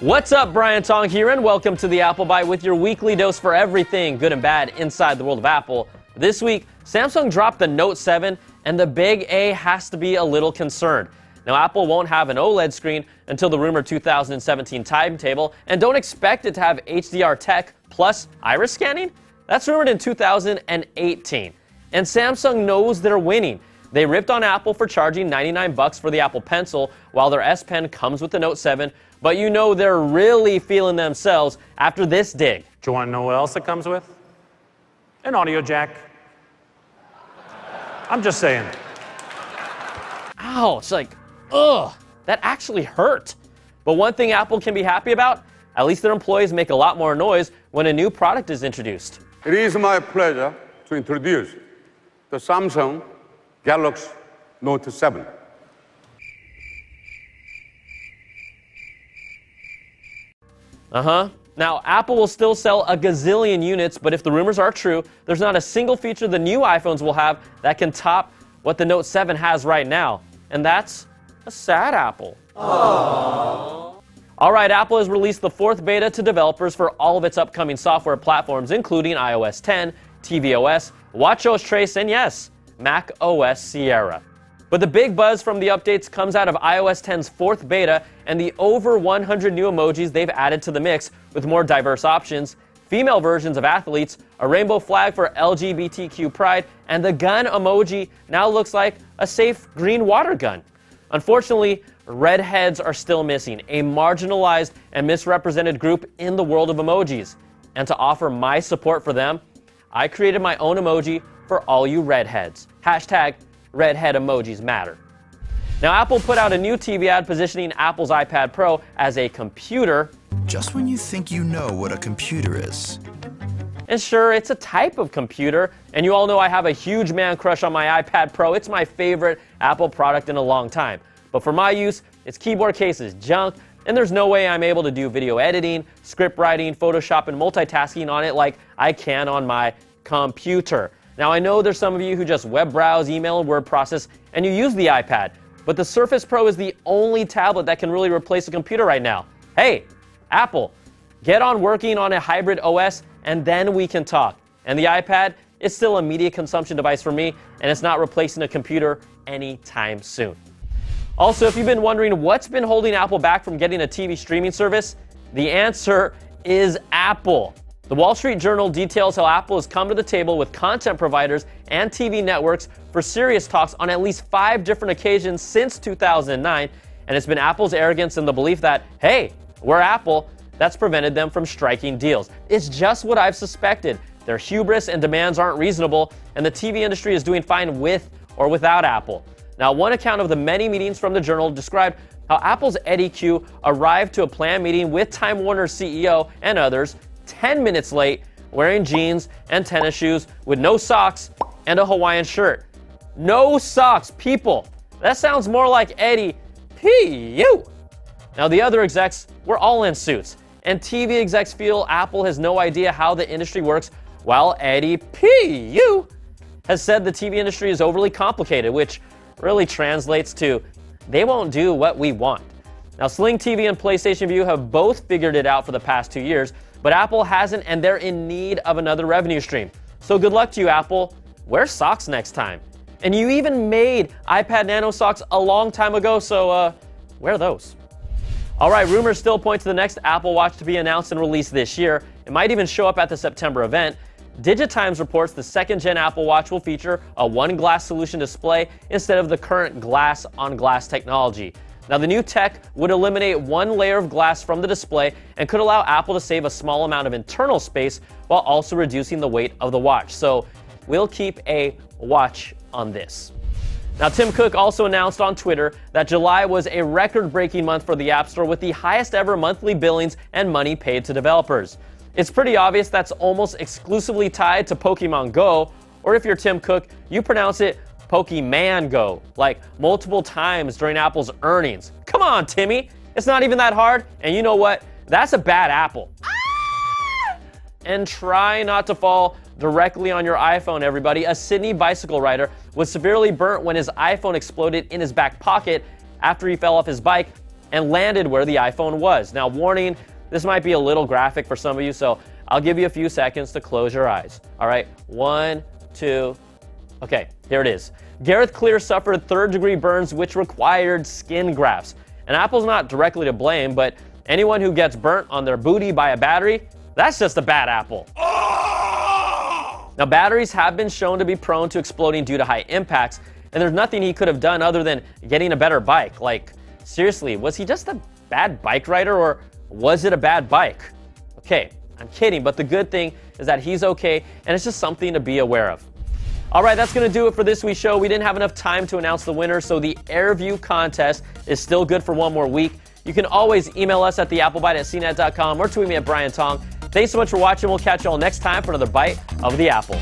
What's up, Brian Tong here, and welcome to the Apple Byte with your weekly dose for everything good and bad inside the world of Apple. This week, Samsung dropped the Note 7, and the big A has to be a little concerned. Now, Apple won't have an OLED screen until the rumored 2017 timetable, and don't expect it to have HDR tech plus iris scanning. That's rumored in 2018. And Samsung knows they're winning. They ripped on Apple for charging 99 bucks for the Apple Pencil, while their S Pen comes with the Note 7, but you know they're really feeling themselves after this dig. Do you want to know what else it comes with? An audio jack. I'm just saying. Ow, it's like, ugh, that actually hurt. But one thing Apple can be happy about, at least their employees make a lot more noise when a new product is introduced. It is my pleasure to introduce the Samsung Galaxy Note 7. Uh huh. Now, Apple will still sell a gazillion units, but if the rumors are true, there's not a single feature the new iPhones will have that can top what the Note 7 has right now. And that's a sad Apple. Aww. All right, Apple has released the fourth beta to developers for all of its upcoming software platforms, including iOS 10, tvOS, WatchOS 3, and yes, Mac OS Sierra. But the big buzz from the updates comes out of iOS 10's fourth beta and the over 100 new emojis they've added to the mix with more diverse options, female versions of athletes, a rainbow flag for LGBTQ pride, and the gun emoji now looks like a safe green water gun. Unfortunately, redheads are still missing, a marginalized and misrepresented group in the world of emojis. And to offer my support for them, I created my own emoji for all you redheads. Hashtag redhead emojis matter. Now, Apple put out a new TV ad positioning Apple's iPad Pro as a computer. Just when you think you know what a computer is. And sure, it's a type of computer, and you all know I have a huge man crush on my iPad Pro. It's my favorite Apple product in a long time. But for my use, its keyboard case is junk, and there's no way I'm able to do video editing, script writing, Photoshop, and multitasking on it like I can on my computer. Now, I know there's some of you who just web browse, email, and word process, and you use the iPad, but the Surface Pro is the only tablet that can really replace a computer right now. Hey, Apple, get on working on a hybrid OS, and then we can talk. And the iPad is still a media consumption device for me, and it's not replacing a computer anytime soon. Also, if you've been wondering what's been holding Apple back from getting a TV streaming service, the answer is Apple. The Wall Street Journal details how Apple has come to the table with content providers and TV networks for serious talks on at least five different occasions since 2009. And it's been Apple's arrogance and the belief that, hey, we're Apple, that's prevented them from striking deals. It's just what I've suspected. Their hubris and demands aren't reasonable, and the TV industry is doing fine with or without Apple. Now, one account of the many meetings from the Journal described how Apple's Eddie Cue arrived to a planned meeting with Time Warner's CEO and others 10 minutes late, wearing jeans and tennis shoes with no socks and a Hawaiian shirt. No socks, people. That sounds more like Eddie P. U. Now, the other execs were all in suits, and TV execs feel Apple has no idea how the industry works, while Eddie P. U. has said the TV industry is overly complicated, which really translates to they won't do what we want. Now, Sling TV and PlayStation Vue have both figured it out for the past two years, but Apple hasn't, and they're in need of another revenue stream. So good luck to you, Apple. Wear socks next time. And you even made iPod Nano socks a long time ago, so uh, wear those. All right, rumors still point to the next Apple Watch to be announced and released this year. It might even show up at the September event. Digitimes reports the second gen Apple Watch will feature a one glass solution display instead of the current glass on glass technology. Now, the new tech would eliminate one layer of glass from the display and could allow Apple to save a small amount of internal space while also reducing the weight of the watch. So, we'll keep a watch on this. Now, Tim Cook also announced on Twitter that July was a record breaking month for the App Store with the highest ever monthly billings and money paid to developers. It's pretty obvious that's almost exclusively tied to Pokemon Go, or if you're Tim Cook, you pronounce it Pokemon Go, like multiple times during Apple's earnings. Come on, Timmy. It's not even that hard. And you know what? That's a bad apple. Ah! And try not to fall directly on your iPhone, everybody. A Sydney bicycle rider was severely burnt when his iPhone exploded in his back pocket after he fell off his bike and landed where the iPhone was. Now, warning, this might be a little graphic for some of you, so I'll give you a few seconds to close your eyes. All right, one, two, okay, here it is. Gareth Clear suffered third degree burns, which required skin grafts. And Apple's not directly to blame, but anyone who gets burnt on their booty by a battery, that's just a bad apple. Now, batteries have been shown to be prone to exploding due to high impacts, and there's nothing he could have done other than getting a better bike. Like, seriously, was he just a bad bike rider or was it a bad bike? Okay, I'm kidding, but the good thing is that he's okay, and it's just something to be aware of. All right, that's going to do it for this week's show. We didn't have enough time to announce the winner, so the AirView contest is still good for one more week. You can always email us at theapplebyte at cnet.com or tweet me at Brian Tong. Thanks so much for watching. We'll catch you all next time for another bite of the apple.